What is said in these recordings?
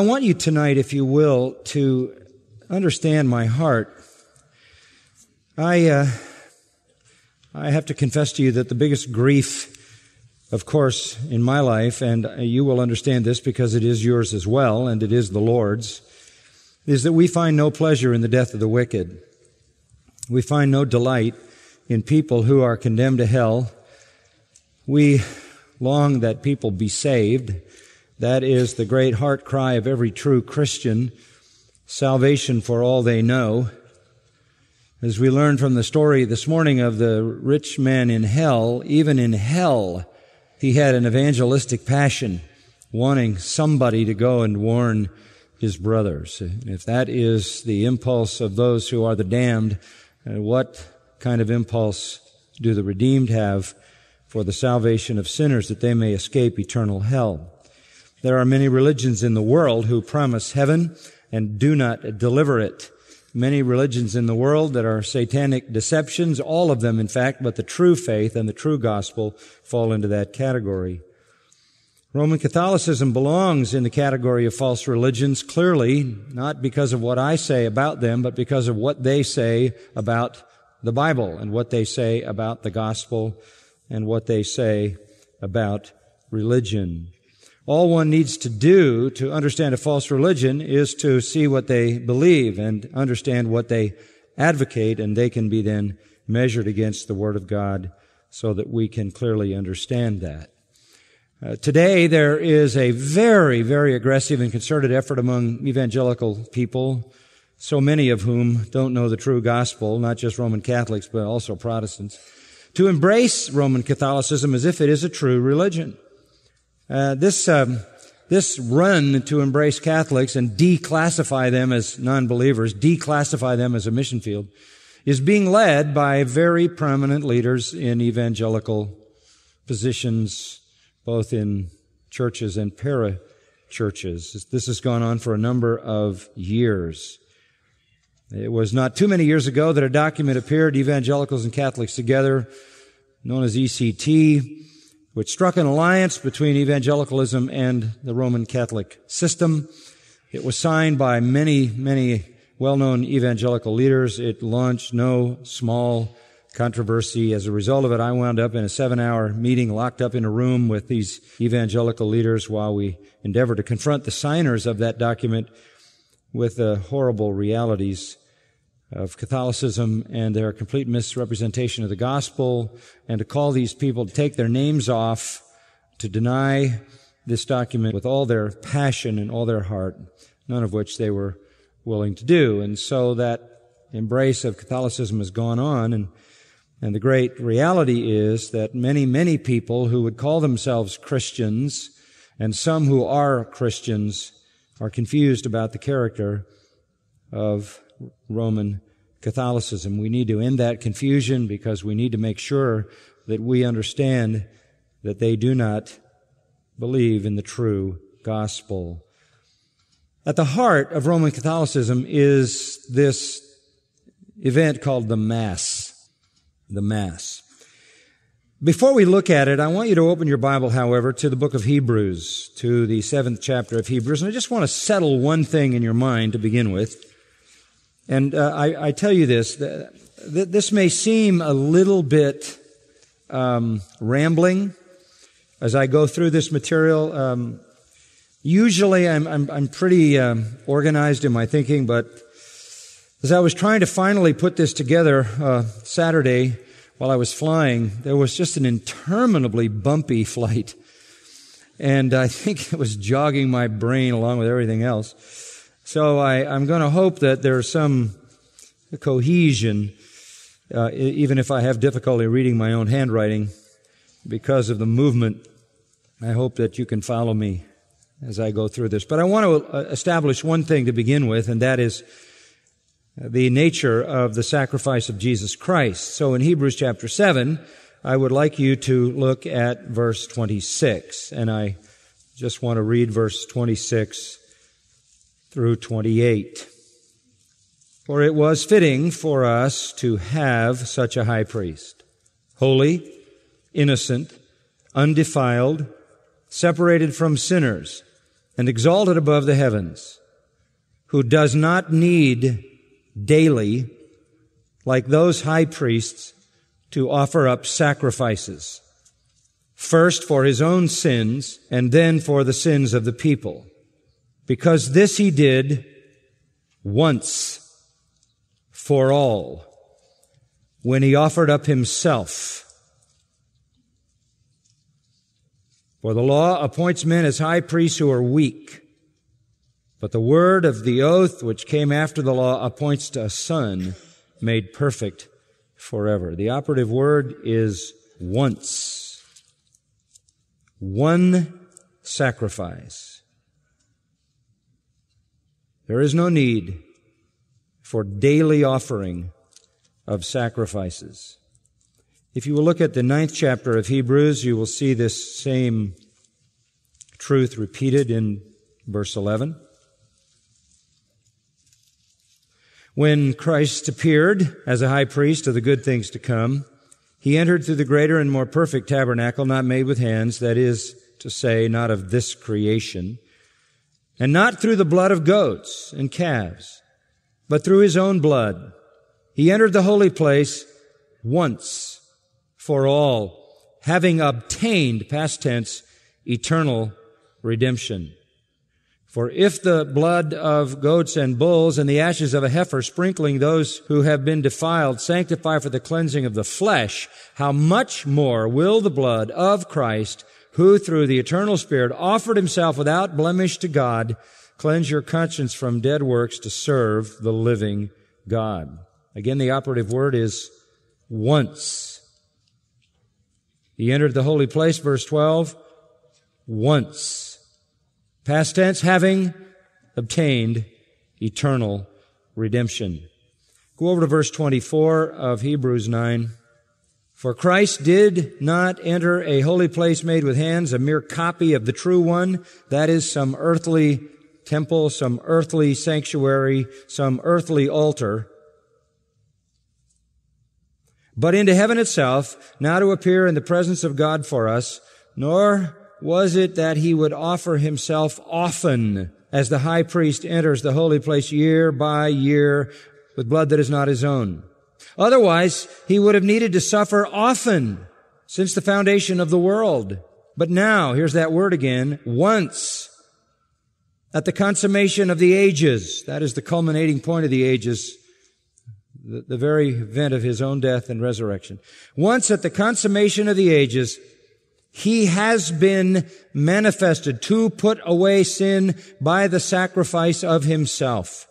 I want you tonight, if you will, to understand my heart. I, uh, I have to confess to you that the biggest grief, of course, in my life, and you will understand this because it is yours as well, and it is the Lord's, is that we find no pleasure in the death of the wicked. We find no delight in people who are condemned to hell. We long that people be saved. That is the great heart cry of every true Christian. Salvation for all they know. As we learned from the story this morning of the rich man in hell, even in hell, he had an evangelistic passion, wanting somebody to go and warn his brothers. If that is the impulse of those who are the damned, uh, what kind of impulse do the redeemed have for the salvation of sinners that they may escape eternal hell? There are many religions in the world who promise heaven and do not deliver it many religions in the world that are satanic deceptions, all of them, in fact, but the true faith and the true gospel fall into that category. Roman Catholicism belongs in the category of false religions, clearly, not because of what I say about them, but because of what they say about the Bible and what they say about the gospel and what they say about religion. All one needs to do to understand a false religion is to see what they believe and understand what they advocate, and they can be then measured against the Word of God so that we can clearly understand that. Uh, today, there is a very, very aggressive and concerted effort among evangelical people, so many of whom don't know the true gospel, not just Roman Catholics, but also Protestants, to embrace Roman Catholicism as if it is a true religion. Uh, this um, this run to embrace Catholics and declassify them as non-believers, declassify them as a mission field, is being led by very prominent leaders in evangelical positions, both in churches and para churches. This has gone on for a number of years. It was not too many years ago that a document appeared, Evangelicals and Catholics Together, known as ECT, which struck an alliance between evangelicalism and the Roman Catholic system. It was signed by many, many well-known evangelical leaders. It launched no small controversy. As a result of it, I wound up in a seven-hour meeting locked up in a room with these evangelical leaders while we endeavored to confront the signers of that document with the horrible realities of Catholicism and their complete misrepresentation of the gospel, and to call these people to take their names off, to deny this document with all their passion and all their heart, none of which they were willing to do. And so that embrace of Catholicism has gone on, and, and the great reality is that many, many people who would call themselves Christians, and some who are Christians, are confused about the character of Roman Catholicism. We need to end that confusion because we need to make sure that we understand that they do not believe in the true gospel. At the heart of Roman Catholicism is this event called the Mass. The Mass. Before we look at it, I want you to open your Bible, however, to the book of Hebrews, to the seventh chapter of Hebrews. And I just want to settle one thing in your mind to begin with. And uh, I, I, tell you this, th- this may seem a little bit um, rambling as I go through this material. Um, usually I'm, I'm, I'm pretty um, organized in my thinking, but as I was trying to finally put this together uh, Saturday while I was flying, there was just an interminably bumpy flight. And I think it was jogging my brain along with everything else. So I, am going to hope that there's some cohesion, uh, even if I have difficulty reading my own handwriting because of the movement. I hope that you can follow me as I go through this. But I want to uh, establish one thing to begin with, and that is the nature of the sacrifice of Jesus Christ. So in Hebrews chapter 7, I would like you to look at verse 26, and I just want to read verse 26 through 28. For it was fitting for us to have such a high priest, holy, innocent, undefiled, separated from sinners, and exalted above the heavens, who does not need daily, like those high priests, to offer up sacrifices, first for his own sins and then for the sins of the people, because this he did once for all when he offered up himself. For the law appoints men as high priests who are weak, but the word of the oath which came after the law appoints a son made perfect forever. The operative word is once. One sacrifice. There is no need for daily offering of sacrifices. If you will look at the ninth chapter of Hebrews, you will see this same truth repeated in verse 11. When Christ appeared as a high priest of the good things to come, he entered through the greater and more perfect tabernacle not made with hands, that is to say, not of this creation, and not through the blood of goats and calves, but through his own blood he entered the holy place once for all, having obtained, past tense, eternal redemption. For if the blood of goats and bulls and the ashes of a heifer sprinkling those who have been defiled sanctify for the cleansing of the flesh, how much more will the blood of Christ, who through the eternal Spirit offered himself without blemish to God, cleanse your conscience from dead works to serve the living God. Again, the operative word is once. He entered the holy place, verse 12, once. Past tense, having obtained eternal redemption. Go over to verse 24 of Hebrews 9. For Christ did not enter a holy place made with hands, a mere copy of the true one. That is some earthly temple, some earthly sanctuary, some earthly altar but into heaven itself, now to appear in the presence of God for us, nor was it that he would offer himself often as the high priest enters the holy place year by year with blood that is not his own. Otherwise, he would have needed to suffer often since the foundation of the world. But now, here's that word again, once at the consummation of the ages, that is the culminating point of the ages, the, the very event of his own death and resurrection. Once at the consummation of the ages, he has been manifested to put away sin by the sacrifice of himself.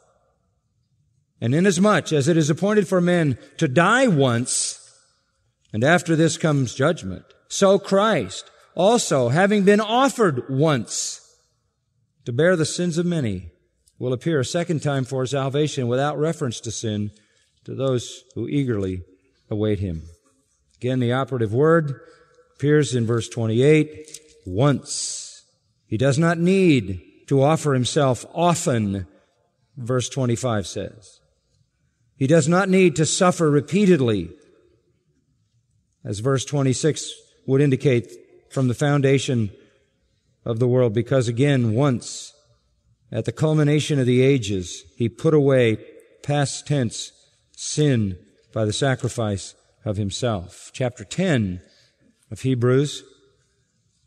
And inasmuch as it is appointed for men to die once, and after this comes judgment, so Christ also, having been offered once to bear the sins of many, will appear a second time for salvation without reference to sin to those who eagerly await him. Again, the operative word appears in verse 28, once. He does not need to offer himself often, verse 25 says. He does not need to suffer repeatedly, as verse 26 would indicate from the foundation of the world, because again, once, at the culmination of the ages, he put away past tense sin by the sacrifice of himself. Chapter 10 of Hebrews,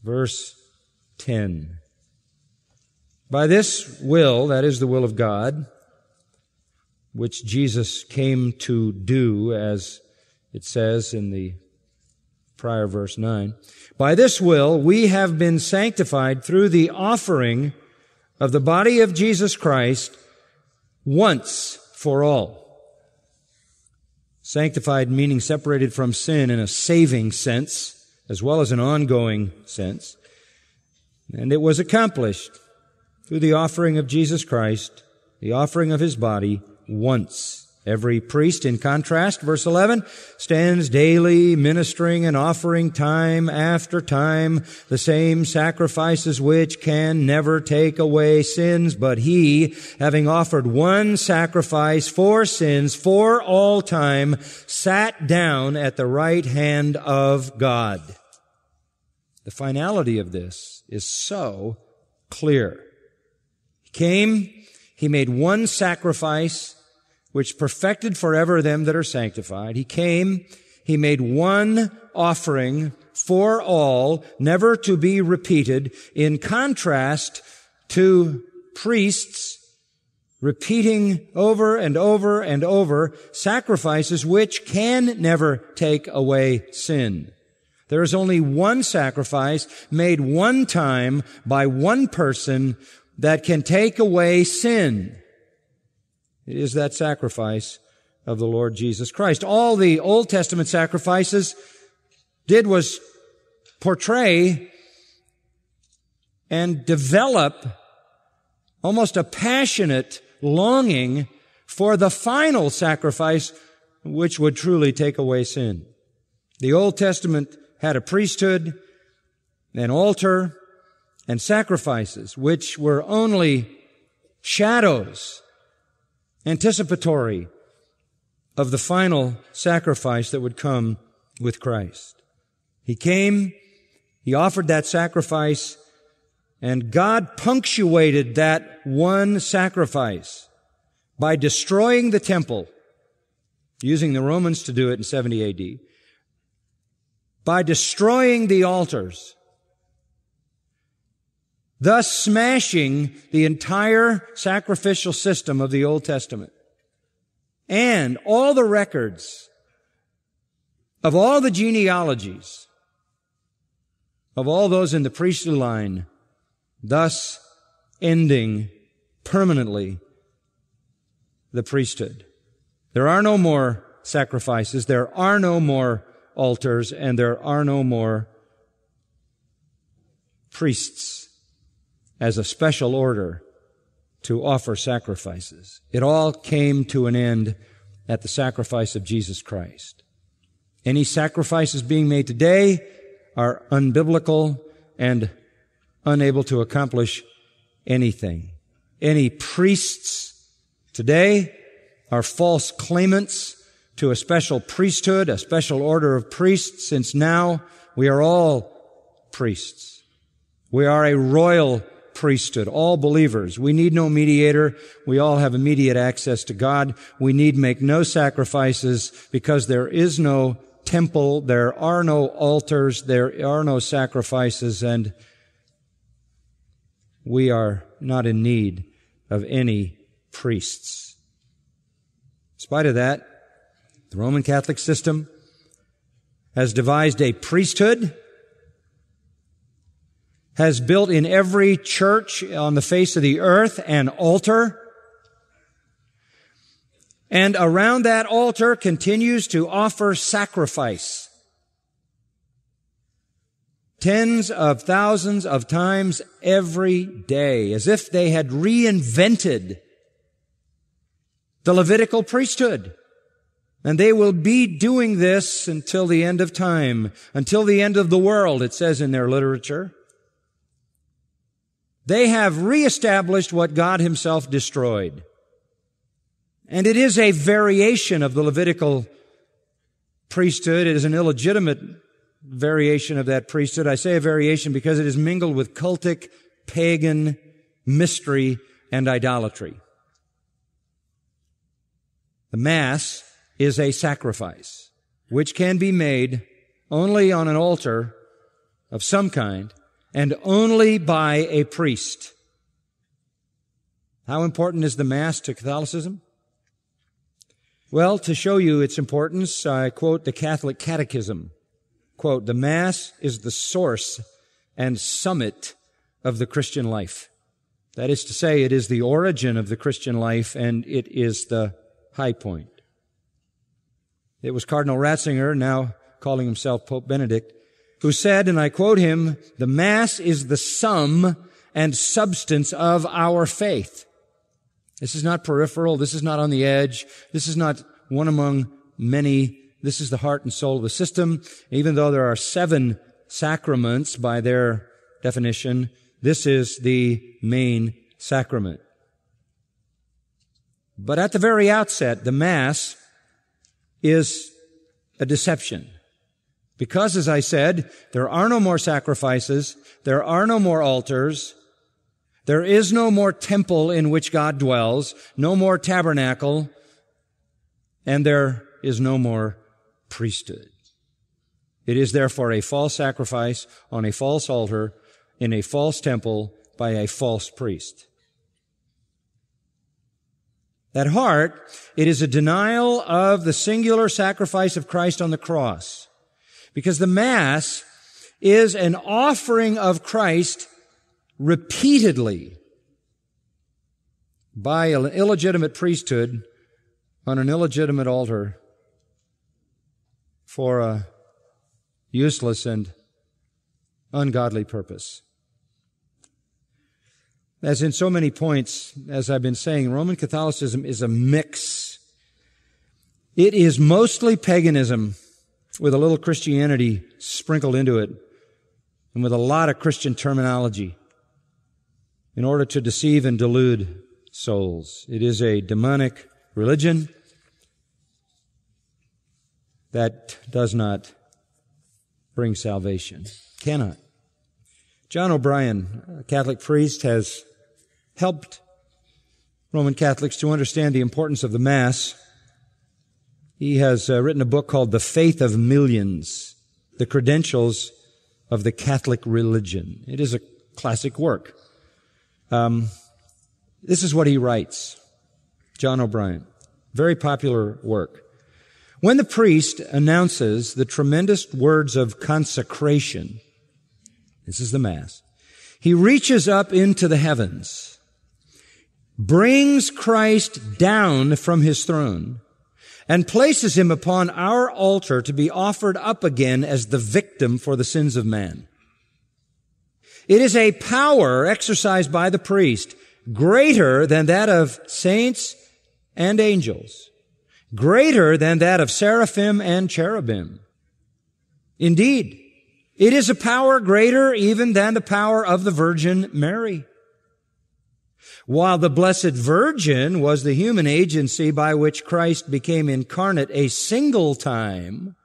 verse 10. By this will, that is the will of God, which Jesus came to do, as it says in the prior verse 9. By this will, we have been sanctified through the offering of the body of Jesus Christ once for all. Sanctified meaning separated from sin in a saving sense, as well as an ongoing sense. And it was accomplished through the offering of Jesus Christ, the offering of his body, once Every priest, in contrast, verse 11, stands daily ministering and offering time after time the same sacrifices which can never take away sins, but he, having offered one sacrifice for sins for all time, sat down at the right hand of God. The finality of this is so clear. He came, he made one sacrifice, which perfected forever them that are sanctified. He came, he made one offering for all, never to be repeated, in contrast to priests repeating over and over and over sacrifices which can never take away sin. There is only one sacrifice made one time by one person that can take away sin. It is that sacrifice of the Lord Jesus Christ. All the Old Testament sacrifices did was portray and develop almost a passionate longing for the final sacrifice which would truly take away sin. The Old Testament had a priesthood, an altar, and sacrifices, which were only shadows, anticipatory of the final sacrifice that would come with Christ. He came, He offered that sacrifice, and God punctuated that one sacrifice by destroying the temple, using the Romans to do it in 70 AD, by destroying the altars, thus smashing the entire sacrificial system of the Old Testament and all the records of all the genealogies of all those in the priestly line, thus ending permanently the priesthood. There are no more sacrifices. There are no more altars and there are no more priests as a special order to offer sacrifices. It all came to an end at the sacrifice of Jesus Christ. Any sacrifices being made today are unbiblical and unable to accomplish anything. Any priests today are false claimants to a special priesthood, a special order of priests, since now we are all priests. We are a royal priesthood, all believers. We need no mediator. We all have immediate access to God. We need make no sacrifices because there is no temple, there are no altars, there are no sacrifices, and we are not in need of any priests. In spite of that, the Roman Catholic system has devised a priesthood, has built in every church on the face of the earth an altar, and around that altar continues to offer sacrifice. Tens of thousands of times every day, as if they had reinvented the Levitical priesthood. And they will be doing this until the end of time, until the end of the world, it says in their literature. They have reestablished what God himself destroyed. And it is a variation of the Levitical priesthood. It is an illegitimate variation of that priesthood. I say a variation because it is mingled with cultic, pagan, mystery, and idolatry. The Mass is a sacrifice, which can be made only on an altar of some kind and only by a priest. How important is the Mass to Catholicism? Well, to show you its importance, I quote the Catholic Catechism. Quote, the Mass is the source and summit of the Christian life. That is to say, it is the origin of the Christian life and it is the high point. It was Cardinal Ratzinger, now calling himself Pope Benedict, who said, and I quote him, the Mass is the sum and substance of our faith. This is not peripheral. This is not on the edge. This is not one among many. This is the heart and soul of the system. Even though there are seven sacraments by their definition, this is the main sacrament. But at the very outset, the Mass is a deception. Because, as I said, there are no more sacrifices, there are no more altars, There is no more temple in which God dwells, no more tabernacle, and there is no more priesthood. It is therefore a false sacrifice on a false altar in a false temple by a false priest. At heart, it is a denial of the singular sacrifice of Christ on the cross. Because the Mass is an offering of Christ repeatedly by an illegitimate priesthood on an illegitimate altar for a useless and ungodly purpose. As in so many points, as I've been saying, Roman Catholicism is a mix. It is mostly paganism with a little Christianity sprinkled into it and with a lot of Christian terminology in order to deceive and delude souls. It is a demonic religion that does not bring salvation. Cannot. John O'Brien, a Catholic priest, has helped Roman Catholics to understand the importance of the Mass. He has uh, written a book called The Faith of Millions, The Credentials of the Catholic Religion. It is a classic work. Um, this is what he writes. John O'Brien. Very popular work. When the priest announces the tremendous words of consecration, this is the Mass, he reaches up into the heavens brings Christ down from his throne and places him upon our altar to be offered up again as the victim for the sins of man. It is a power exercised by the priest greater than that of saints and angels, greater than that of seraphim and cherubim. Indeed, it is a power greater even than the power of the Virgin Mary. While the Blessed Virgin was the human agency by which Christ became incarnate a single time,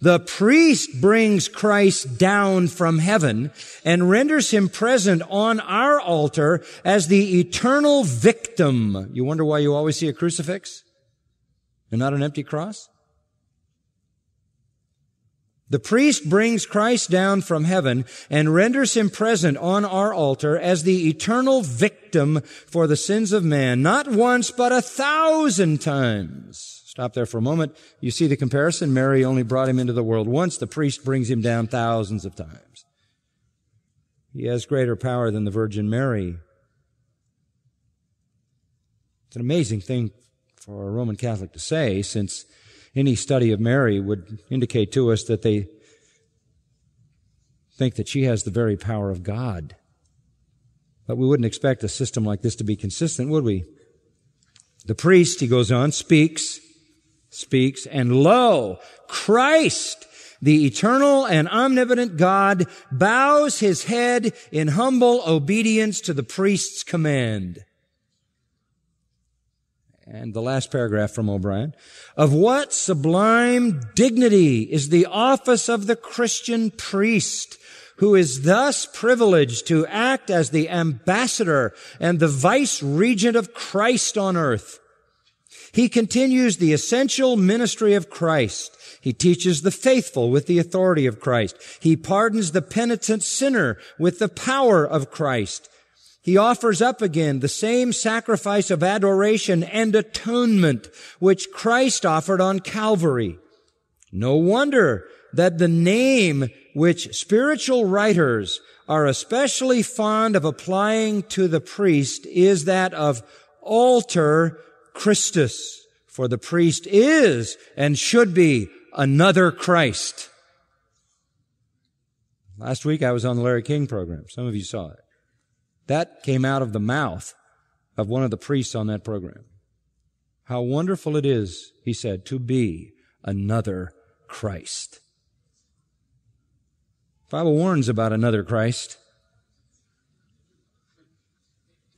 the priest brings Christ down from heaven and renders him present on our altar as the eternal victim. You wonder why you always see a crucifix and not an empty cross? The priest brings Christ down from heaven and renders him present on our altar as the eternal victim for the sins of man, not once, but a thousand times. Stop there for a moment. You see the comparison? Mary only brought him into the world once. The priest brings him down thousands of times. He has greater power than the Virgin Mary. It's an amazing thing for a Roman Catholic to say since any study of Mary would indicate to us that they think that she has the very power of God. But we wouldn't expect a system like this to be consistent, would we? The priest, he goes on, speaks, speaks, and lo, Christ, the eternal and omnipotent God, bows his head in humble obedience to the priest's command. And the last paragraph from O'Brien. Of what sublime dignity is the office of the Christian priest, who is thus privileged to act as the ambassador and the vice regent of Christ on earth. He continues the essential ministry of Christ. He teaches the faithful with the authority of Christ. He pardons the penitent sinner with the power of Christ. He offers up again the same sacrifice of adoration and atonement which Christ offered on Calvary. No wonder that the name which spiritual writers are especially fond of applying to the priest is that of alter Christus. For the priest is and should be another Christ. Last week I was on the Larry King program. Some of you saw it. That came out of the mouth of one of the priests on that program. How wonderful it is, he said, to be another Christ. The Bible warns about another Christ.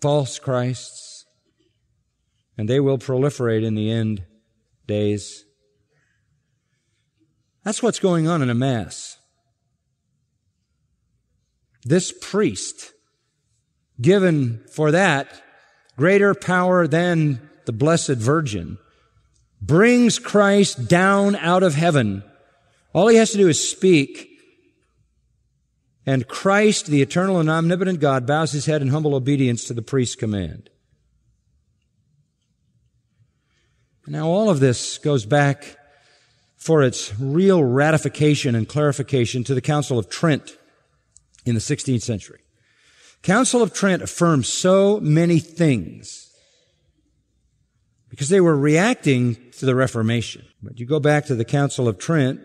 False Christs. And they will proliferate in the end days. That's what's going on in a Mass. This priest given for that greater power than the Blessed Virgin, brings Christ down out of heaven. All he has to do is speak, and Christ, the eternal and omnipotent God, bows his head in humble obedience to the priest's command. Now, all of this goes back for its real ratification and clarification to the Council of Trent in the 16th century. Council of Trent affirmed so many things because they were reacting to the Reformation. But you go back to the Council of Trent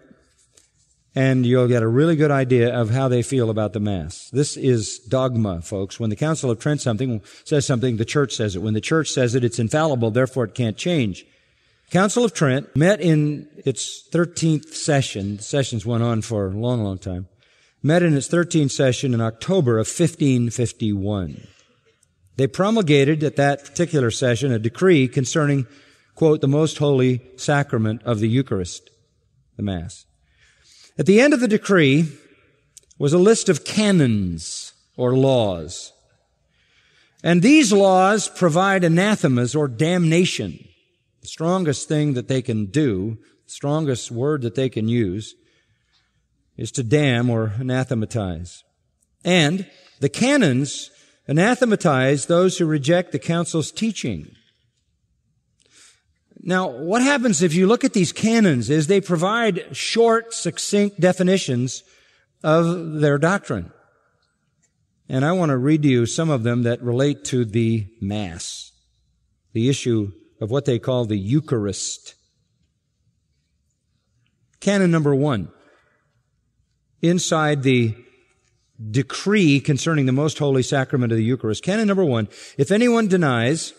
and you'll get a really good idea of how they feel about the Mass. This is dogma, folks. When the Council of Trent something says something, the church says it. When the church says it, it's infallible, therefore it can't change. Council of Trent met in its 13th session. The sessions went on for a long, long time. Met in its 13th session in October of 1551. They promulgated at that particular session a decree concerning, quote, the most holy sacrament of the Eucharist, the Mass. At the end of the decree was a list of canons or laws. And these laws provide anathemas or damnation the strongest thing that they can do, the strongest word that they can use, is to damn or anathematize. And the canons anathematize those who reject the council's teaching. Now, what happens if you look at these canons is they provide short, succinct definitions of their doctrine. And I want to read to you some of them that relate to the Mass, the issue of what they call the Eucharist. Canon number one. Inside the decree concerning the most holy sacrament of the Eucharist. Canon number one. If anyone denies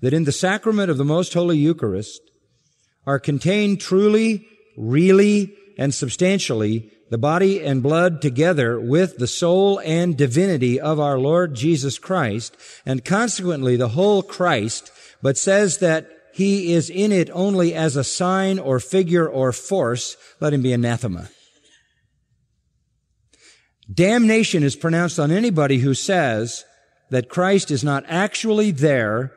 that in the sacrament of the most holy Eucharist are contained truly, really, and substantially the body and blood together with the soul and divinity of our Lord Jesus Christ, and consequently the whole Christ, but says that he is in it only as a sign or figure or force, let him be anathema. Damnation is pronounced on anybody who says that Christ is not actually there,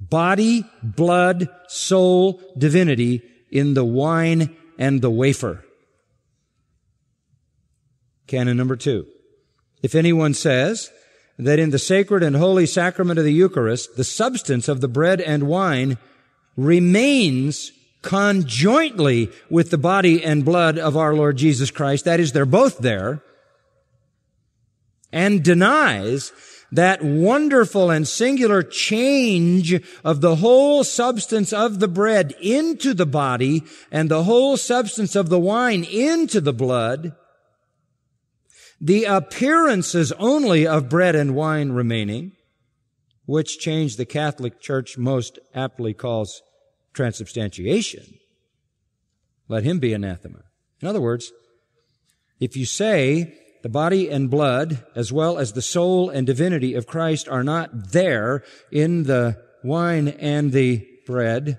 body, blood, soul, divinity, in the wine and the wafer. Canon number two. If anyone says that in the sacred and holy sacrament of the Eucharist, the substance of the bread and wine remains conjointly with the body and blood of our Lord Jesus Christ. That is, they're both there. And denies that wonderful and singular change of the whole substance of the bread into the body and the whole substance of the wine into the blood the appearances only of bread and wine remaining, which change the Catholic Church most aptly calls transubstantiation, let him be anathema. In other words, if you say the body and blood, as well as the soul and divinity of Christ are not there in the wine and the bread,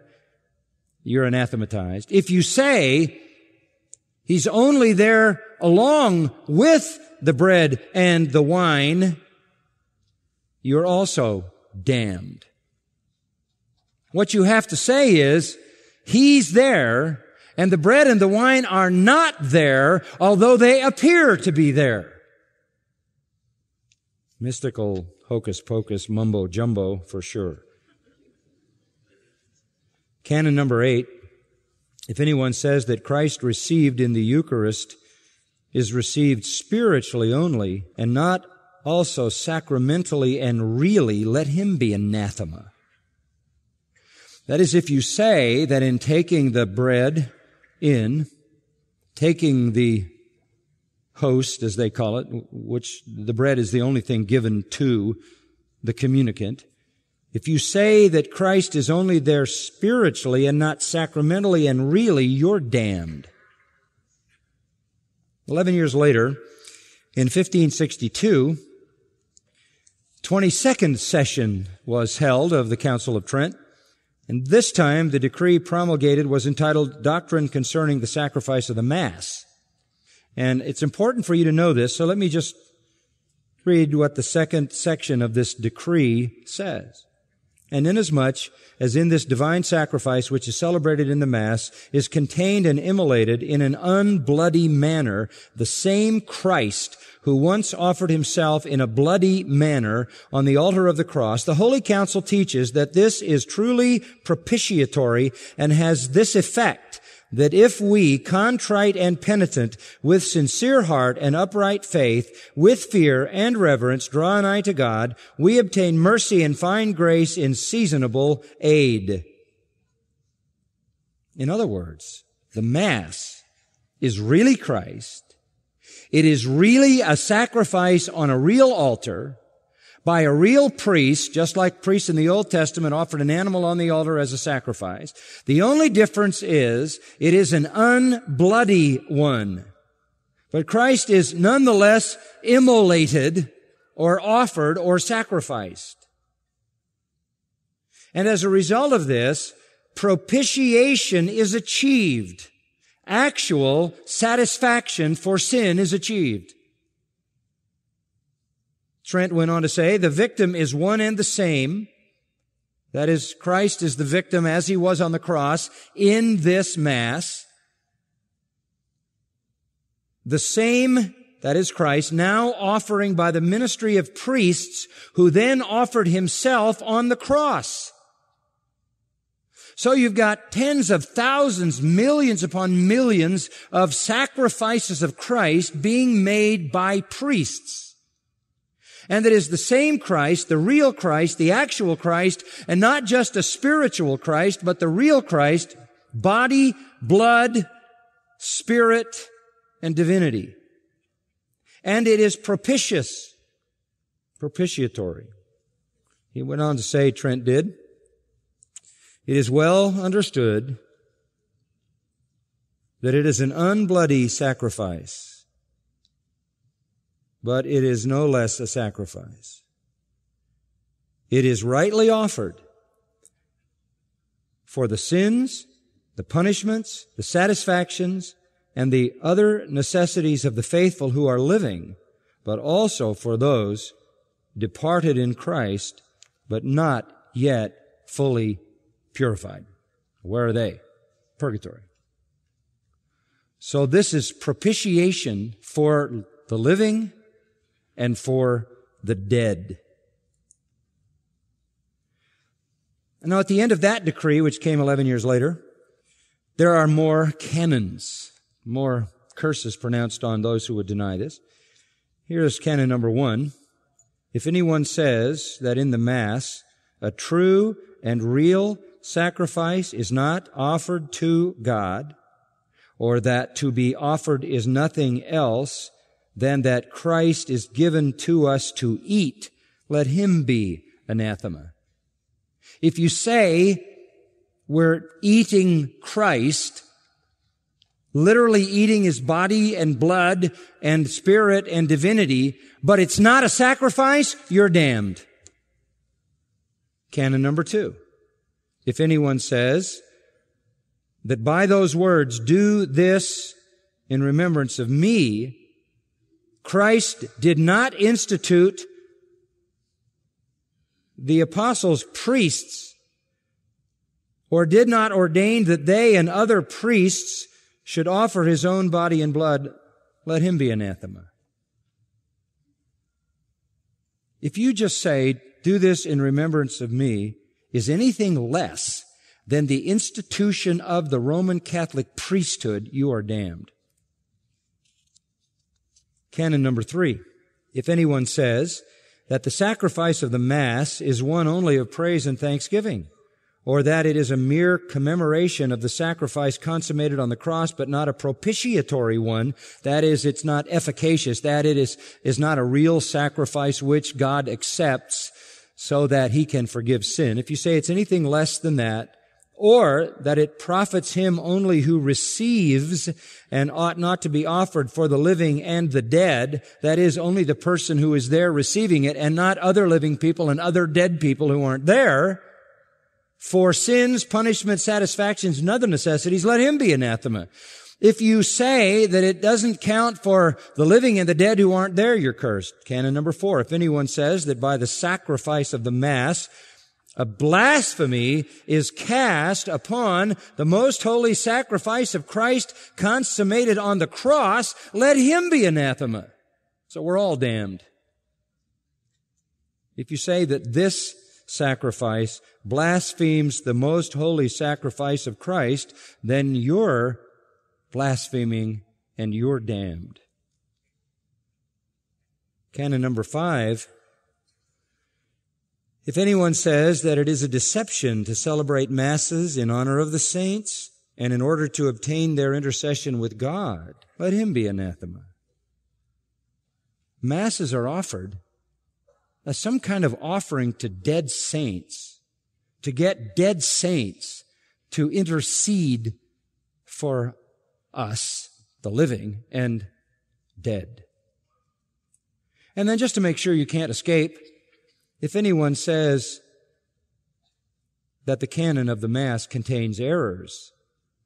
you're anathematized. If you say he's only there along with the bread and the wine, you're also damned. What you have to say is, He's there, and the bread and the wine are not there, although they appear to be there. Mystical hocus pocus mumbo jumbo for sure. Canon number eight. If anyone says that Christ received in the Eucharist is received spiritually only and not also sacramentally and really, let him be anathema. That is, if you say that in taking the bread in, taking the host, as they call it, which the bread is the only thing given to the communicant, if you say that Christ is only there spiritually and not sacramentally and really, you're damned. Eleven years later, in 1562, 22nd session was held of the Council of Trent, and this time the decree promulgated was entitled Doctrine Concerning the Sacrifice of the Mass. And it's important for you to know this, so let me just Read what the second section of this decree says. And inasmuch as in this divine sacrifice which is celebrated in the Mass is contained and immolated in an unbloody manner the same Christ who once offered himself in a bloody manner on the altar of the cross, the Holy Council teaches that this is truly propitiatory and has this effect that if we, contrite and penitent, with sincere heart and upright faith, with fear and reverence, draw nigh to God, we obtain mercy and find grace in seasonable aid. In other words, the Mass is really Christ. It is really a sacrifice on a real altar by a real priest, just like priests in the Old Testament offered an animal on the altar as a sacrifice. The only difference is it is an unbloody one. But Christ is nonetheless immolated or offered or sacrificed. And as a result of this, propitiation is achieved. Actual satisfaction for sin is achieved. Trent went on to say, the victim is one and the same. That is, Christ is the victim as he was on the cross in this Mass. The same, that is Christ, now offering by the ministry of priests who then offered himself on the cross. So you've got tens of thousands, millions upon millions of sacrifices of Christ being made by priests and that is the same Christ, the real Christ, the actual Christ, and not just a spiritual Christ, but the real Christ, body, blood, spirit, and divinity. And it is propitious, propitiatory. He went on to say, Trent did, it is well understood that it is an unbloody sacrifice but it is no less a sacrifice. It is rightly offered for the sins, the punishments, the satisfactions, and the other necessities of the faithful who are living, but also for those departed in Christ, but not yet fully purified. Where are they? Purgatory. So this is propitiation for the living and for the dead. And now, at the end of that decree, which came 11 years later, there are more canons, more curses pronounced on those who would deny this. Here's canon number one. If anyone says that in the Mass a true and real sacrifice is not offered to God, or that to be offered is nothing else than that Christ is given to us to eat, let him be anathema. If you say we're eating Christ, literally eating his body and blood and spirit and divinity, but it's not a sacrifice, you're damned. Canon number two. If anyone says that by those words, do this in remembrance of me, Christ did not institute the apostles priests or did not ordain that they and other priests should offer his own body and blood, let him be anathema. If you just say, do this in remembrance of me, is anything less than the institution of the Roman Catholic priesthood, you are damned. Canon number three. If anyone says that the sacrifice of the Mass is one only of praise and thanksgiving, or that it is a mere commemoration of the sacrifice consummated on the cross, but not a propitiatory one. That is, it's not efficacious. That it is, is not a real sacrifice which God accepts so that he can forgive sin. If you say it's anything less than that, or that it profits him only who receives and ought not to be offered for the living and the dead. That is only the person who is there receiving it and not other living people and other dead people who aren't there. For sins, punishment, satisfactions, and other necessities, let him be anathema. If you say that it doesn't count for the living and the dead who aren't there, you're cursed. Canon number four. If anyone says that by the sacrifice of the Mass, a blasphemy is cast upon the most holy sacrifice of Christ consummated on the cross, let him be anathema. So we're all damned. If you say that this sacrifice blasphemes the most holy sacrifice of Christ, then you're blaspheming and you're damned. Canon number five. If anyone says that it is a deception to celebrate masses in honor of the saints and in order to obtain their intercession with God, let him be anathema. Masses are offered as some kind of offering to dead saints, to get dead saints to intercede for us, the living and dead. And then just to make sure you can't escape, if anyone says that the canon of the Mass contains errors,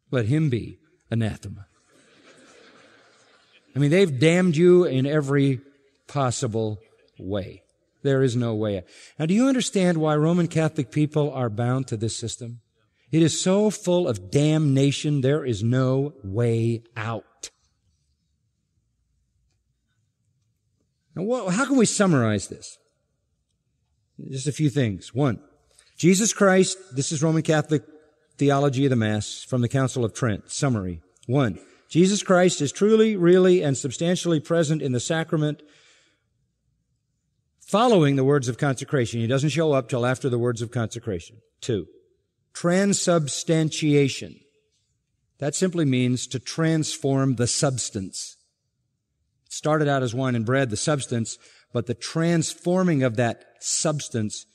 let him be anathema. I mean, they've damned you in every possible way. There is no way. Now, do you understand why Roman Catholic people are bound to this system? It is so full of damnation, there is no way out. Now, how can we summarize this? Just a few things. One, Jesus Christ, this is Roman Catholic theology of the Mass from the Council of Trent. Summary. One, Jesus Christ is truly, really, and substantially present in the sacrament following the words of consecration. He doesn't show up till after the words of consecration. Two, transubstantiation. That simply means to transform the substance. It started out as wine and bread, the substance, but the transforming of that substance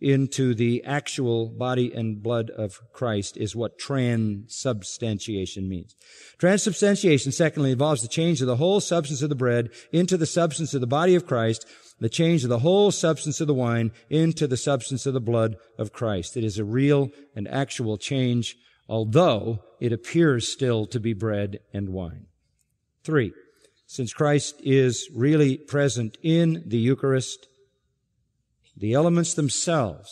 into the actual body and blood of Christ is what transubstantiation means. Transubstantiation, secondly, involves the change of the whole substance of the bread into the substance of the body of Christ the change of the whole substance of the wine into the substance of the blood of Christ. It is a real and actual change, although it appears still to be bread and wine. Three, since Christ is really present in the Eucharist, the elements themselves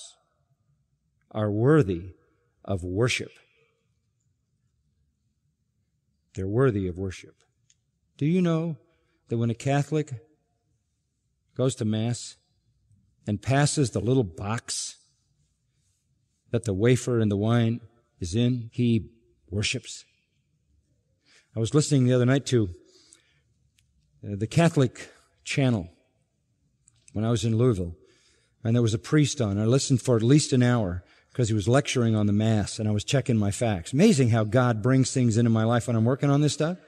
are worthy of worship. They're worthy of worship. Do you know that when a Catholic goes to Mass and passes the little box that the wafer and the wine is in, he worships. I was listening the other night to uh, the Catholic channel when I was in Louisville, and there was a priest on. I listened for at least an hour because he was lecturing on the Mass, and I was checking my facts. Amazing how God brings things into my life when I'm working on this stuff.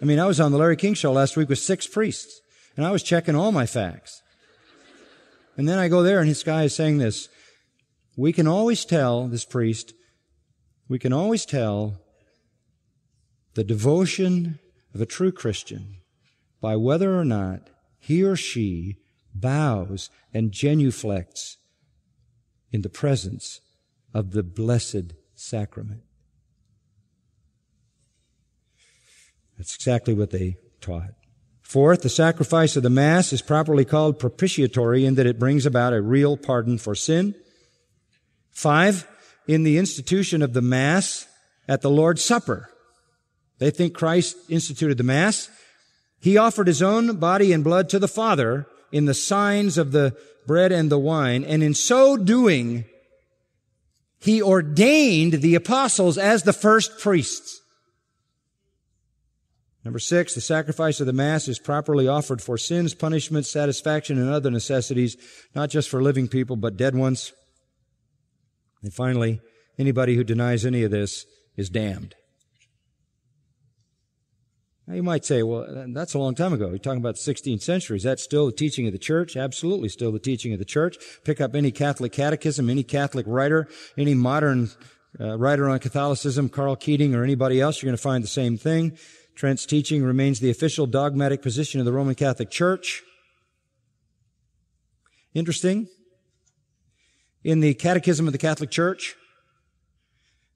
I mean, I was on the Larry King show last week with six priests. And I was checking all my facts. And then I go there and this guy is saying this. We can always tell, this priest, we can always tell the devotion of a true Christian by whether or not he or she bows and genuflects in the presence of the blessed sacrament. That's exactly what they taught. Fourth, the sacrifice of the Mass is properly called propitiatory in that it brings about a real pardon for sin. Five, in the institution of the Mass at the Lord's Supper. They think Christ instituted the Mass. He offered his own body and blood to the Father in the signs of the bread and the wine, and in so doing, he ordained the apostles as the first priests. Number six, the sacrifice of the Mass is properly offered for sins, punishment, satisfaction, and other necessities, not just for living people, but dead ones. And finally, anybody who denies any of this is damned. Now you might say, well, that's a long time ago. You're talking about the 16th century. Is that still the teaching of the church? Absolutely still the teaching of the church. Pick up any Catholic catechism, any Catholic writer, any modern uh, writer on Catholicism, Karl Keating or anybody else, you're going to find the same thing. Trent's teaching remains the official dogmatic position of the Roman Catholic Church. Interesting. In the Catechism of the Catholic Church,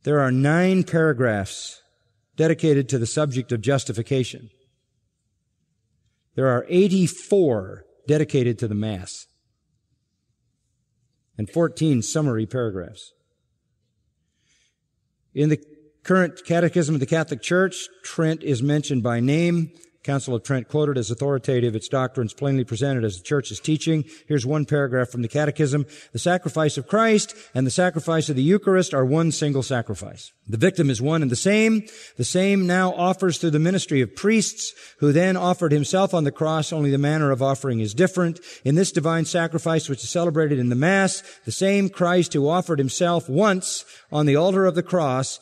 there are nine paragraphs dedicated to the subject of justification. There are 84 dedicated to the Mass and 14 summary paragraphs. In the current Catechism of the Catholic Church, Trent is mentioned by name. Council of Trent quoted as authoritative, its doctrines plainly presented as the church's teaching. Here's one paragraph from the Catechism. The sacrifice of Christ and the sacrifice of the Eucharist are one single sacrifice. The victim is one and the same. The same now offers through the ministry of priests, who then offered himself on the cross, only the manner of offering is different. In this divine sacrifice, which is celebrated in the Mass, the same Christ who offered himself once on the altar of the cross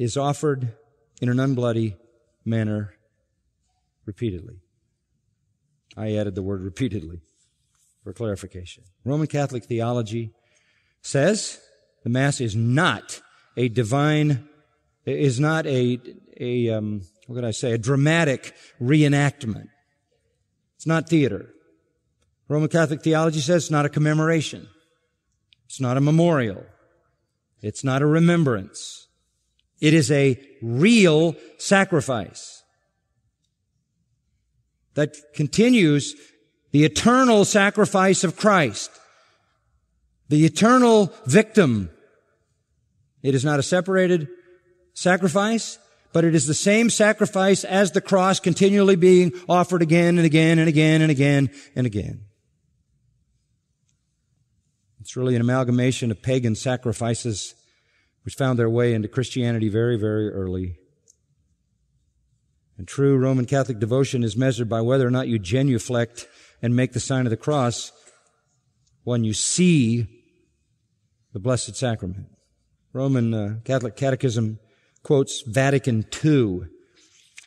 is offered in an unbloody manner repeatedly. I added the word repeatedly for clarification. Roman Catholic theology says the Mass is not a divine, is not a, a um, what could I say, a dramatic reenactment. It's not theater. Roman Catholic theology says it's not a commemoration. It's not a memorial. It's not a remembrance. It is a real sacrifice that continues the eternal sacrifice of Christ, the eternal victim. It is not a separated sacrifice, but it is the same sacrifice as the cross continually being offered again and again and again and again and again. It's really an amalgamation of pagan sacrifices which found their way into Christianity very, very early. And true Roman Catholic devotion is measured by whether or not you genuflect and make the sign of the cross when you see the Blessed Sacrament. Roman uh, Catholic Catechism quotes Vatican II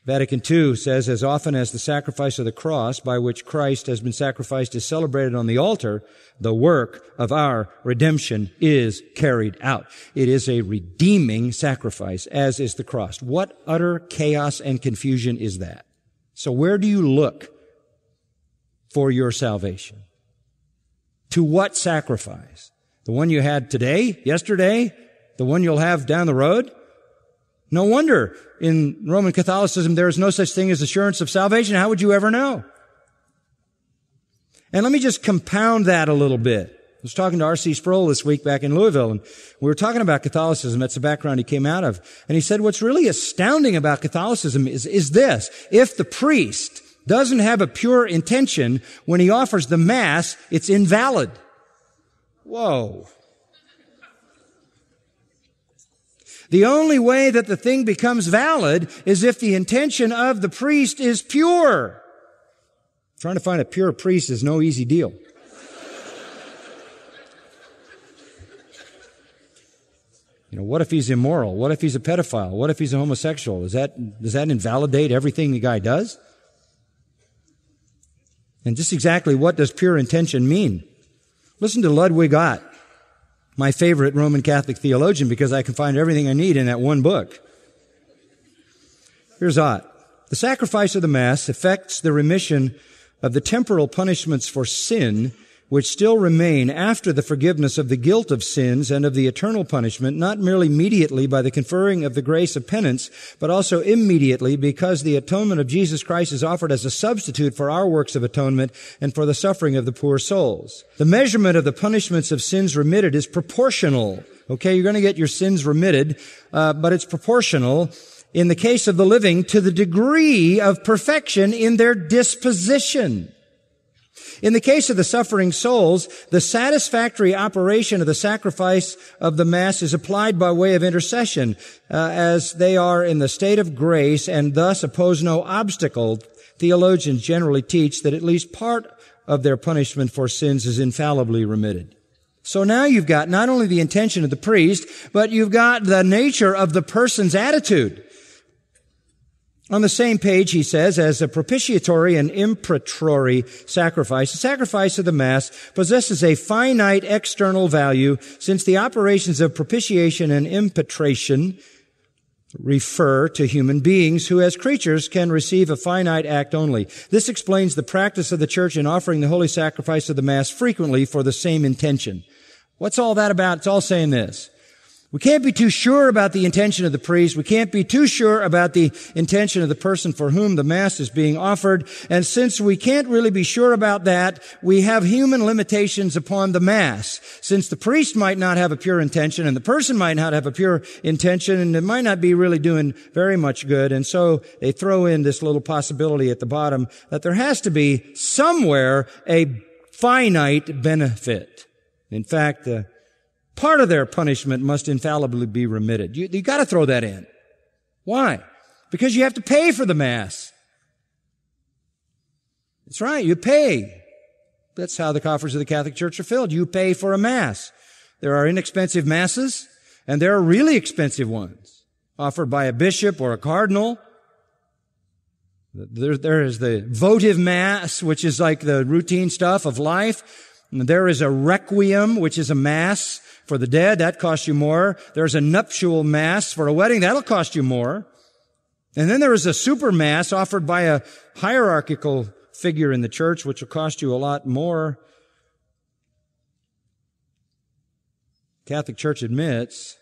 Vatican II says, as often as the sacrifice of the cross by which Christ has been sacrificed is celebrated on the altar, the work of our redemption is carried out. It is a redeeming sacrifice, as is the cross. What utter chaos and confusion is that? So where do you look for your salvation? To what sacrifice? The one you had today, yesterday, the one you'll have down the road? No wonder in Roman Catholicism there is no such thing as assurance of salvation. How would you ever know? And let me just compound that a little bit. I was talking to R.C. Sproul this week back in Louisville, and we were talking about Catholicism. That's the background he came out of. And he said, what's really astounding about Catholicism is, is this. If the priest doesn't have a pure intention when he offers the Mass, it's invalid. Whoa. The only way that the thing becomes valid is if the intention of the priest is pure. Trying to find a pure priest is no easy deal. You know, what if he's immoral? What if he's a pedophile? What if he's a homosexual? Is that, does that invalidate everything the guy does? And just exactly what does pure intention mean? Listen to Ludwig Ott my favorite Roman Catholic theologian because I can find everything I need in that one book. Here's Ott. The sacrifice of the Mass affects the remission of the temporal punishments for sin which still remain after the forgiveness of the guilt of sins and of the eternal punishment, not merely immediately by the conferring of the grace of penance, but also immediately because the atonement of Jesus Christ is offered as a substitute for our works of atonement and for the suffering of the poor souls. The measurement of the punishments of sins remitted is proportional. Okay, you're going to get your sins remitted, uh, but it's proportional in the case of the living to the degree of perfection in their disposition. In the case of the suffering souls, the satisfactory operation of the sacrifice of the Mass is applied by way of intercession, uh, as they are in the state of grace and thus oppose no obstacle. Theologians generally teach that at least part of their punishment for sins is infallibly remitted. So now you've got not only the intention of the priest, but you've got the nature of the person's attitude. On the same page, he says, as a propitiatory and impetratory sacrifice, the sacrifice of the Mass possesses a finite external value since the operations of propitiation and impetration refer to human beings who as creatures can receive a finite act only. This explains the practice of the church in offering the holy sacrifice of the Mass frequently for the same intention. What's all that about? It's all saying this. We can't be too sure about the intention of the priest. We can't be too sure about the intention of the person for whom the Mass is being offered. And since we can't really be sure about that, we have human limitations upon the Mass. Since the priest might not have a pure intention and the person might not have a pure intention and it might not be really doing very much good. And so they throw in this little possibility at the bottom that there has to be somewhere a finite benefit. In fact, the Part of their punishment must infallibly be remitted. You, you gotta throw that in. Why? Because you have to pay for the Mass. That's right, you pay. That's how the coffers of the Catholic Church are filled. You pay for a Mass. There are inexpensive Masses, and there are really expensive ones, offered by a bishop or a cardinal. There, there is the votive Mass, which is like the routine stuff of life. There is a requiem, which is a Mass for the dead, that costs you more. There's a nuptial mass for a wedding, that'll cost you more. And then there is a super mass offered by a hierarchical figure in the church, which will cost you a lot more. Catholic Church admits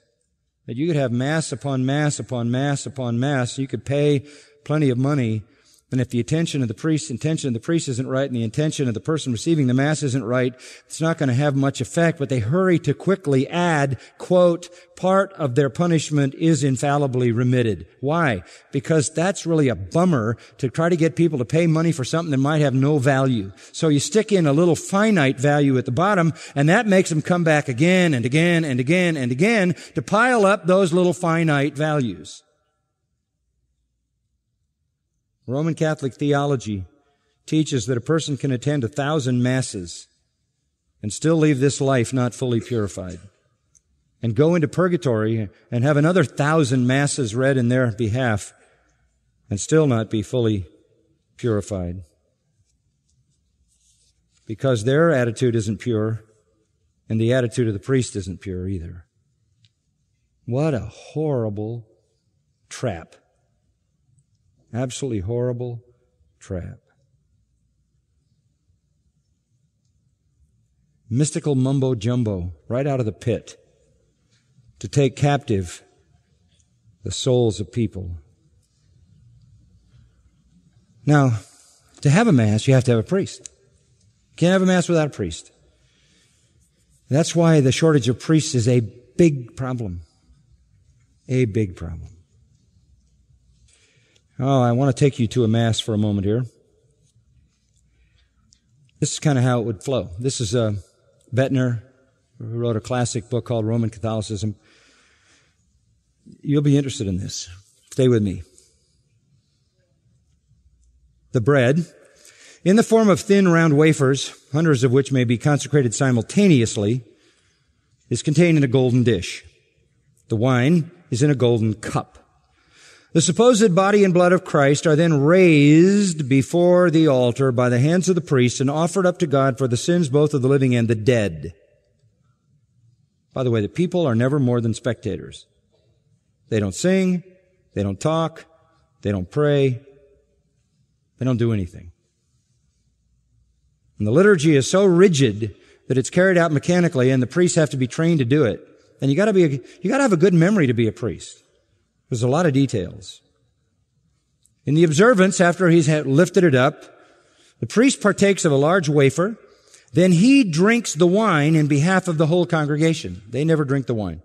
that you could have mass upon mass upon mass upon mass. You could pay plenty of money and if the attention of the priest, intention of the priest isn't right and the intention of the person receiving the mass isn't right, it's not going to have much effect, but they hurry to quickly add, quote, part of their punishment is infallibly remitted. Why? Because that's really a bummer to try to get people to pay money for something that might have no value. So you stick in a little finite value at the bottom and that makes them come back again and again and again and again to pile up those little finite values. Roman Catholic theology teaches that a person can attend a thousand masses and still leave this life not fully purified and go into purgatory and have another thousand masses read in their behalf and still not be fully purified because their attitude isn't pure and the attitude of the priest isn't pure either. What a horrible trap. Absolutely horrible trap. Mystical mumbo jumbo right out of the pit to take captive the souls of people. Now, to have a mass, you have to have a priest. You can't have a mass without a priest. That's why the shortage of priests is a big problem. A big problem. Oh, I want to take you to a mass for a moment here. This is kind of how it would flow. This is uh, Boettner, who wrote a classic book called Roman Catholicism. You'll be interested in this. Stay with me. The bread, in the form of thin round wafers, hundreds of which may be consecrated simultaneously, is contained in a golden dish. The wine is in a golden cup. The supposed body and blood of Christ are then raised before the altar by the hands of the priest and offered up to God for the sins both of the living and the dead. By the way, the people are never more than spectators. They don't sing, they don't talk, they don't pray, they don't do anything. And the liturgy is so rigid that it's carried out mechanically and the priests have to be trained to do it. And you gotta be, a, you gotta have a good memory to be a priest. There's a lot of details. In the observance, after he's lifted it up, the priest partakes of a large wafer. Then he drinks the wine in behalf of the whole congregation. They never drink the wine.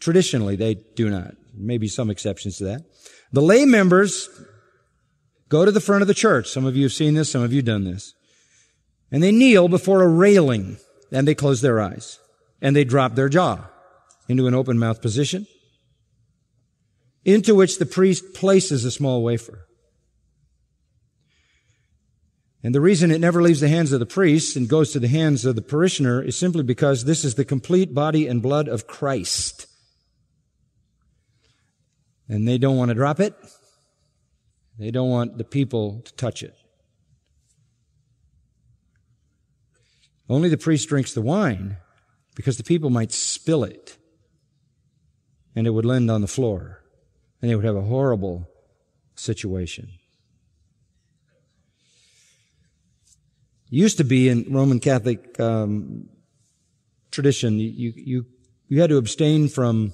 Traditionally, they do not. Maybe some exceptions to that. The lay members go to the front of the church. Some of you have seen this. Some of you have done this. And they kneel before a railing and they close their eyes and they drop their jaw into an open mouth position into which the priest places a small wafer. And the reason it never leaves the hands of the priest and goes to the hands of the parishioner is simply because this is the complete body and blood of Christ. And they don't want to drop it. They don't want the people to touch it. Only the priest drinks the wine because the people might spill it and it would land on the floor and they would have a horrible situation. Used to be in Roman Catholic um, tradition, you, you You had to abstain from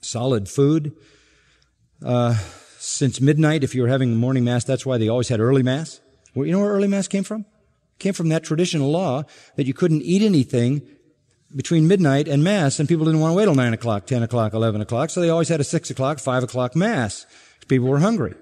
solid food. Uh, since midnight, if you were having morning mass, that's why they always had early mass. Well, you know where early mass came from? It came from that traditional law that you couldn't eat anything between midnight and mass, and people didn't want to wait till nine o'clock, ten o'clock, eleven o'clock, so they always had a six o'clock, five o'clock mass. People were hungry.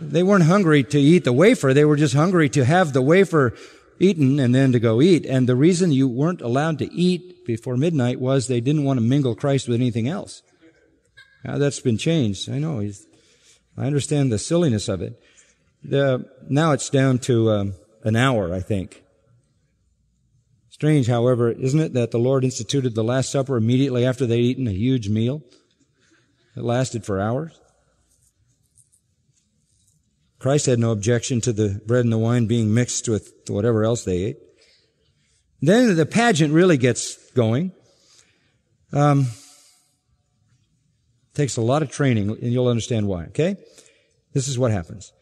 They weren't hungry to eat the wafer, they were just hungry to have the wafer eaten and then to go eat. And the reason you weren't allowed to eat before midnight was they didn't want to mingle Christ with anything else. Now that's been changed. I know. I understand the silliness of it. The, now it's down to um, an hour, I think. Strange, however, isn't it, that the Lord instituted the Last Supper immediately after they'd eaten a huge meal that lasted for hours? Christ had no objection to the bread and the wine being mixed with whatever else they ate. Then the pageant really gets going. Um, takes a lot of training, and you'll understand why, okay? This is what happens.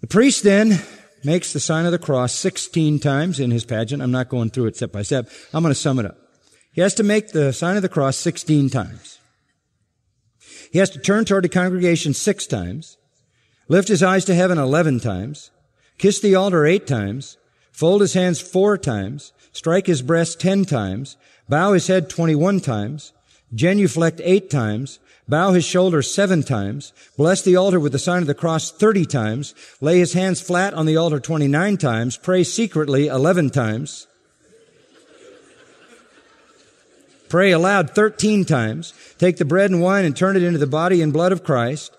The priest then makes the sign of the cross 16 times in his pageant. I'm not going through it step by step. I'm going to sum it up. He has to make the sign of the cross 16 times. He has to turn toward the congregation six times lift his eyes to heaven 11 times, kiss the altar eight times, fold his hands four times, strike his breast 10 times, bow his head 21 times, genuflect eight times, bow his shoulders seven times, bless the altar with the sign of the cross 30 times, lay his hands flat on the altar 29 times, pray secretly 11 times, pray aloud 13 times, take the bread and wine and turn it into the body and blood of Christ,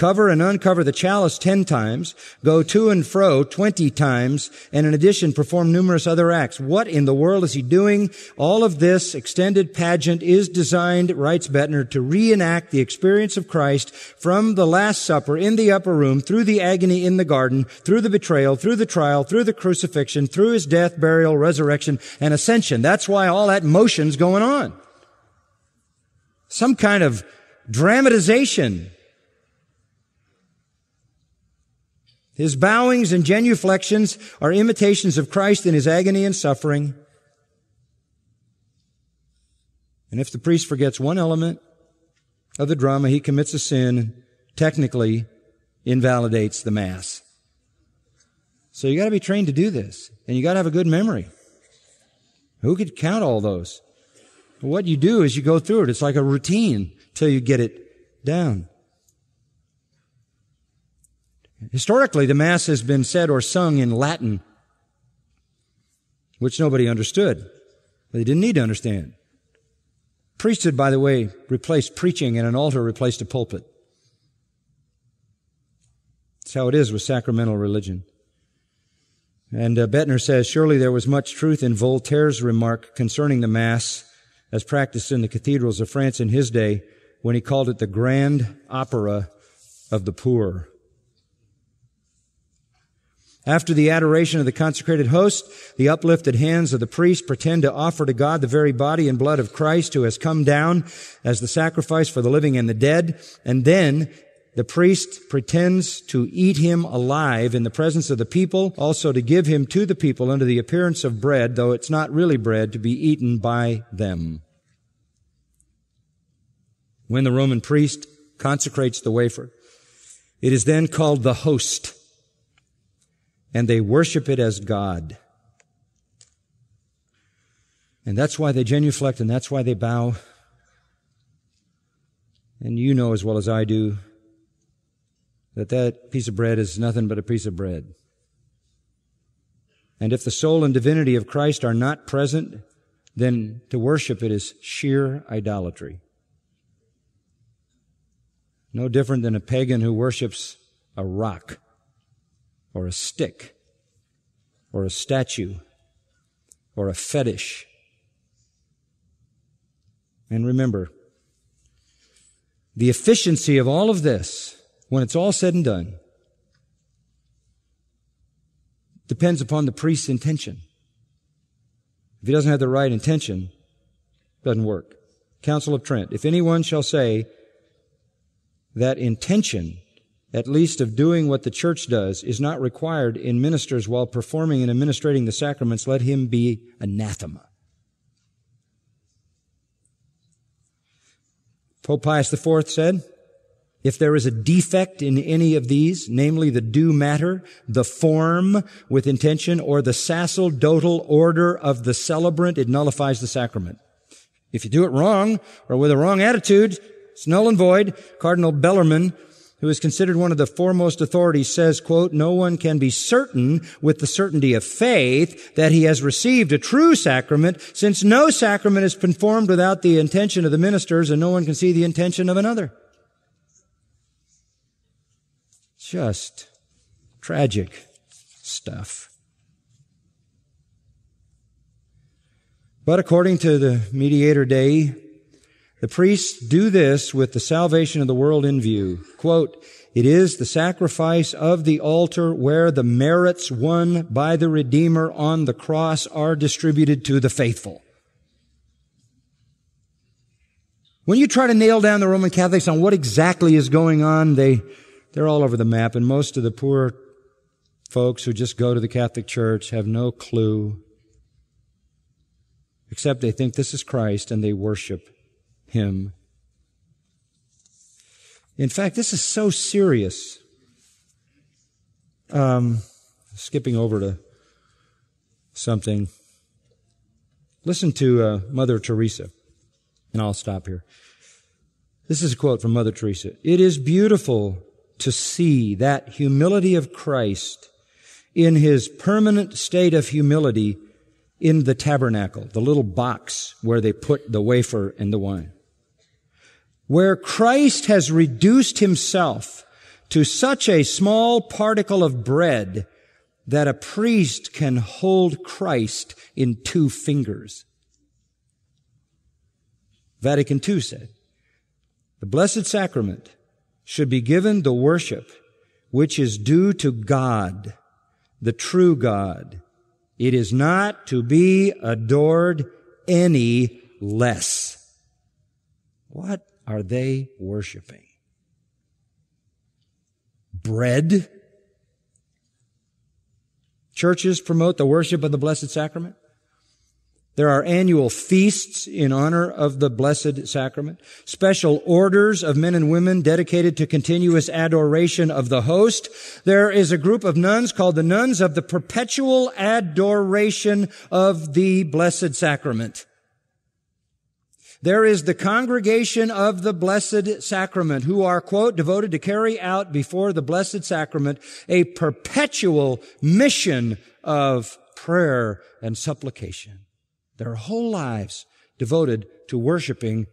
cover and uncover the chalice ten times, go to and fro twenty times, and in addition perform numerous other acts. What in the world is he doing? All of this extended pageant is designed, writes Boettner, to reenact the experience of Christ from the Last Supper in the upper room, through the agony in the garden, through the betrayal, through the trial, through the crucifixion, through his death, burial, resurrection, and ascension. That's why all that motion's going on. Some kind of dramatization His bowings and genuflections are imitations of Christ in his agony and suffering. And if the priest forgets one element of the drama, he commits a sin, technically invalidates the Mass. So you gotta be trained to do this, and you gotta have a good memory. Who could count all those? What you do is you go through it. It's like a routine till you get it down. Historically, the Mass has been said or sung in Latin, which nobody understood. But they didn't need to understand. Priesthood, by the way, replaced preaching and an altar replaced a pulpit. That's how it is with sacramental religion. And uh, Boettner says, surely there was much truth in Voltaire's remark concerning the Mass as practiced in the cathedrals of France in his day when he called it the grand opera of the poor. After the adoration of the consecrated host, the uplifted hands of the priest pretend to offer to God the very body and blood of Christ who has come down as the sacrifice for the living and the dead. And then the priest pretends to eat him alive in the presence of the people, also to give him to the people under the appearance of bread, though it's not really bread, to be eaten by them. When the Roman priest consecrates the wafer, it is then called the host and they worship it as God. And that's why they genuflect and that's why they bow. And you know as well as I do that that piece of bread is nothing but a piece of bread. And if the soul and divinity of Christ are not present, then to worship it is sheer idolatry. No different than a pagan who worships a rock or a stick or a statue or a fetish. And remember, the efficiency of all of this, when it's all said and done, depends upon the priest's intention. If he doesn't have the right intention, it doesn't work. Council of Trent. If anyone shall say that intention at least of doing what the church does, is not required in ministers while performing and administrating the sacraments, let him be anathema. Pope Pius IV said, if there is a defect in any of these, namely the due matter, the form with intention, or the sacerdotal order of the celebrant, it nullifies the sacrament. If you do it wrong, or with a wrong attitude, it's null and void. Cardinal Bellarmine who is considered one of the foremost authorities, says, quote, no one can be certain with the certainty of faith that he has received a true sacrament, since no sacrament is performed without the intention of the ministers, and no one can see the intention of another. Just tragic stuff. But according to the Mediator Dei, the priests do this with the salvation of the world in view. Quote, it is the sacrifice of the altar where the merits won by the Redeemer on the cross are distributed to the faithful. When you try to nail down the Roman Catholics on what exactly is going on, they, they're all over the map, and most of the poor folks who just go to the Catholic Church have no clue, except they think this is Christ and they worship him. In fact, this is so serious. Um, skipping over to something. Listen to uh, Mother Teresa, and I'll stop here. This is a quote from Mother Teresa. It is beautiful to see that humility of Christ in his permanent state of humility in the tabernacle, the little box where they put the wafer and the wine where Christ has reduced himself to such a small particle of bread that a priest can hold Christ in two fingers. Vatican II said, the Blessed Sacrament should be given the worship which is due to God, the true God. It is not to be adored any less. What are they worshiping? Bread? Churches promote the worship of the Blessed Sacrament. There are annual feasts in honor of the Blessed Sacrament, special orders of men and women dedicated to continuous adoration of the host. There is a group of nuns called the Nuns of the Perpetual Adoration of the Blessed Sacrament. There is the congregation of the Blessed Sacrament who are, quote, devoted to carry out before the Blessed Sacrament a perpetual mission of prayer and supplication. Their whole lives devoted to worshiping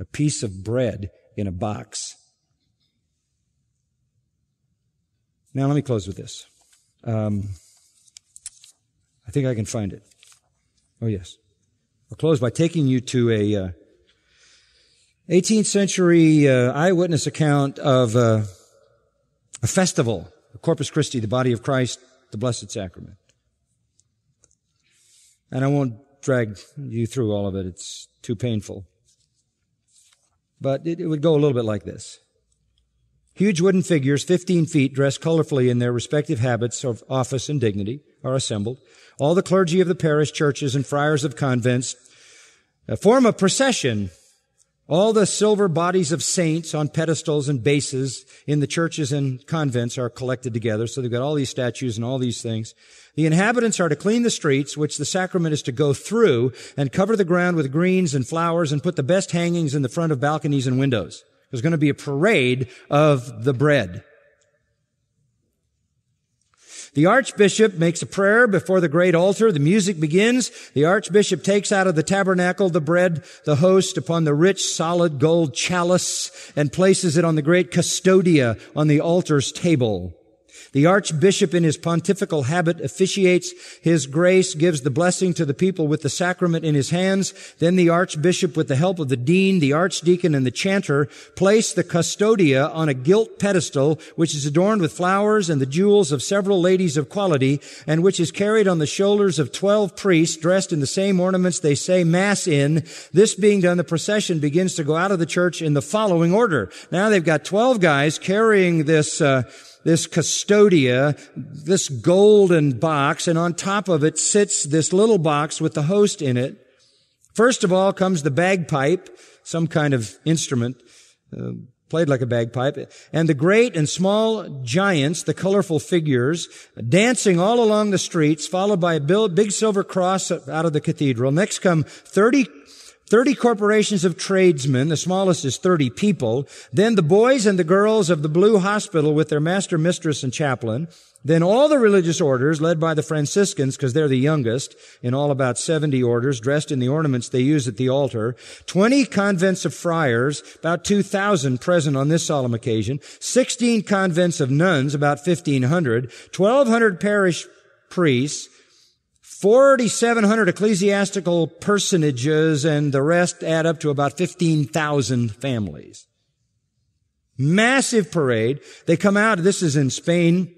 a piece of bread in a box. Now let me close with this. Um, I think I can find it. Oh yes. I'll close by taking you to a uh, 18th century uh, eyewitness account of uh, a festival, Corpus Christi, the body of Christ, the Blessed Sacrament. And I won't drag you through all of it. It's too painful. But it, it would go a little bit like this. Huge wooden figures, 15 feet, dressed colorfully in their respective habits of office and dignity, are assembled. All the clergy of the parish churches and friars of convents uh, form a procession all the silver bodies of saints on pedestals and bases in the churches and convents are collected together. So they've got all these statues and all these things. The inhabitants are to clean the streets, which the sacrament is to go through, and cover the ground with greens and flowers and put the best hangings in the front of balconies and windows. There's going to be a parade of the bread. The archbishop makes a prayer before the great altar. The music begins. The archbishop takes out of the tabernacle the bread, the host upon the rich solid gold chalice and places it on the great custodia on the altar's table. The archbishop in his pontifical habit officiates his grace, gives the blessing to the people with the sacrament in his hands. Then the archbishop, with the help of the dean, the archdeacon, and the chanter, place the custodia on a gilt pedestal, which is adorned with flowers and the jewels of several ladies of quality, and which is carried on the shoulders of twelve priests dressed in the same ornaments they say mass in. This being done, the procession begins to go out of the church in the following order. Now they've got twelve guys carrying this, uh, this custodia, this golden box, and on top of it sits this little box with the host in it. First of all comes the bagpipe, some kind of instrument, uh, played like a bagpipe, and the great and small giants, the colorful figures, dancing all along the streets, followed by a big silver cross out of the cathedral. Next come 30 30 corporations of tradesmen, the smallest is 30 people. Then the boys and the girls of the Blue Hospital with their master, mistress, and chaplain. Then all the religious orders led by the Franciscans, because they're the youngest, in all about 70 orders, dressed in the ornaments they use at the altar. 20 convents of friars, about 2,000 present on this solemn occasion. 16 convents of nuns, about 1,500. 1,200 parish priests. 4,700 ecclesiastical personages and the rest add up to about 15,000 families. Massive parade. They come out, this is in Spain,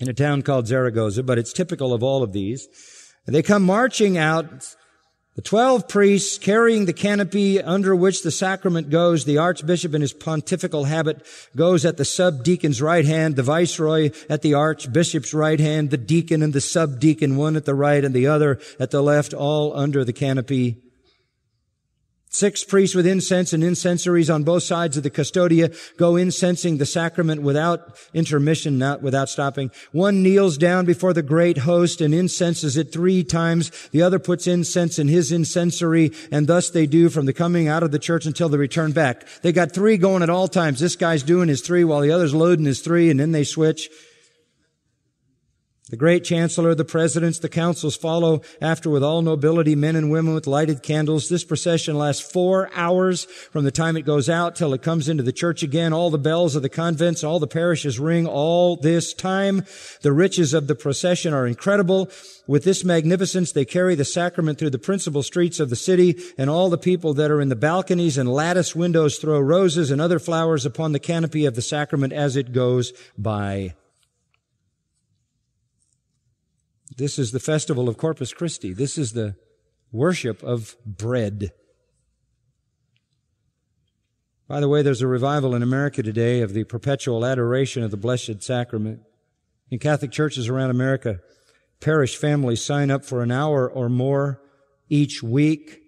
in a town called Zaragoza, but it's typical of all of these. They come marching out, the twelve priests carrying the canopy under which the sacrament goes. The archbishop in his pontifical habit goes at the subdeacon's right hand, the viceroy at the archbishop's right hand, the deacon and the subdeacon, one at the right and the other at the left, all under the canopy Six priests with incense and incensaries on both sides of the custodia go incensing the sacrament without intermission, not without stopping. One kneels down before the great host and incenses it three times. The other puts incense in his incensary, and thus they do from the coming out of the church until the return back. They got three going at all times. This guy's doing his three while the other's loading his three, and then they switch. The great chancellor, the presidents, the councils follow after with all nobility, men and women with lighted candles. This procession lasts four hours from the time it goes out till it comes into the church again. All the bells of the convents, all the parishes ring all this time. The riches of the procession are incredible. With this magnificence, they carry the sacrament through the principal streets of the city, and all the people that are in the balconies and lattice windows throw roses and other flowers upon the canopy of the sacrament as it goes by. This is the festival of Corpus Christi. This is the worship of bread. By the way, there's a revival in America today of the perpetual adoration of the Blessed Sacrament. In Catholic churches around America, parish families sign up for an hour or more each week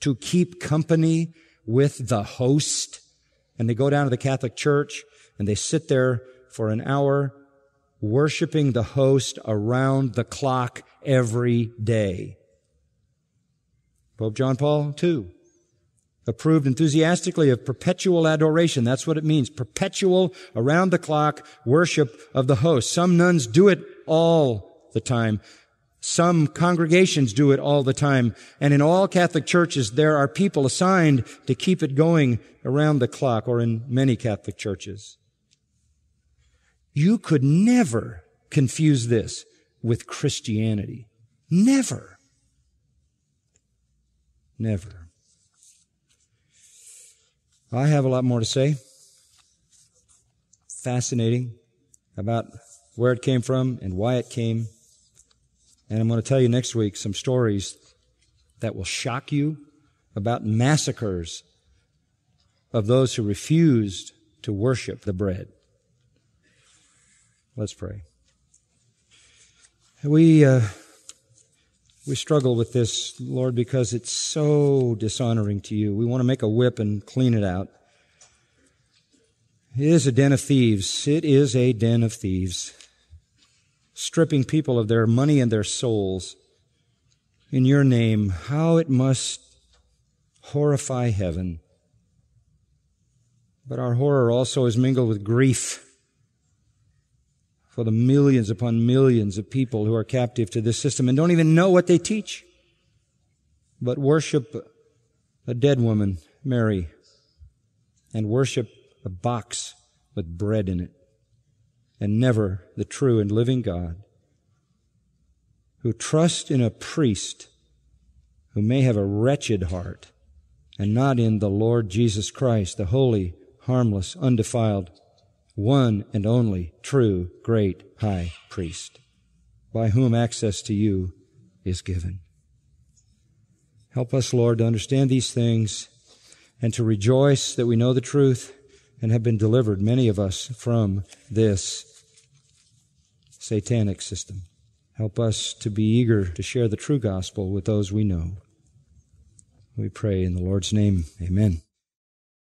to keep company with the host. And they go down to the Catholic church and they sit there for an hour worshiping the host around the clock every day. Pope John Paul II approved enthusiastically of perpetual adoration. That's what it means. Perpetual, around the clock worship of the host. Some nuns do it all the time. Some congregations do it all the time. And in all Catholic churches, there are people assigned to keep it going around the clock, or in many Catholic churches. You could never confuse this with Christianity. Never. Never. I have a lot more to say. Fascinating about where it came from and why it came. And I'm going to tell you next week some stories that will shock you about massacres of those who refused to worship the bread. Let's pray. We, uh, we struggle with this, Lord, because it's so dishonoring to you. We want to make a whip and clean it out. It is a den of thieves. It is a den of thieves. Stripping people of their money and their souls in your name. How it must horrify heaven. But our horror also is mingled with grief for the millions upon millions of people who are captive to this system and don't even know what they teach, but worship a dead woman, Mary, and worship a box with bread in it, and never the true and living God, who trust in a priest who may have a wretched heart, and not in the Lord Jesus Christ, the holy, harmless, undefiled, one and only true great high priest, by whom access to you is given. Help us, Lord, to understand these things and to rejoice that we know the truth and have been delivered, many of us, from this satanic system. Help us to be eager to share the true gospel with those we know. We pray in the Lord's name. Amen.